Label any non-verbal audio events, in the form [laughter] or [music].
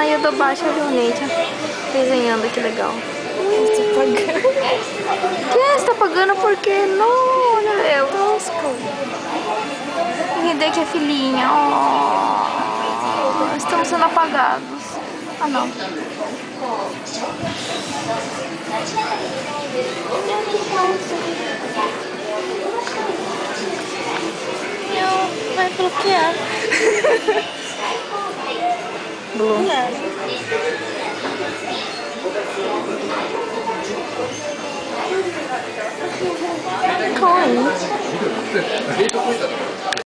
na Yodobashi Leonete desenhando, que legal. Você pagando. Que? Você tá pagando por quê? Não, olha eu. Tosco. Entender que é filhinha. Oh, estamos sendo apagados. Ah, não. Não, vai bloquear. [laughs] belum? Enggak. Coins.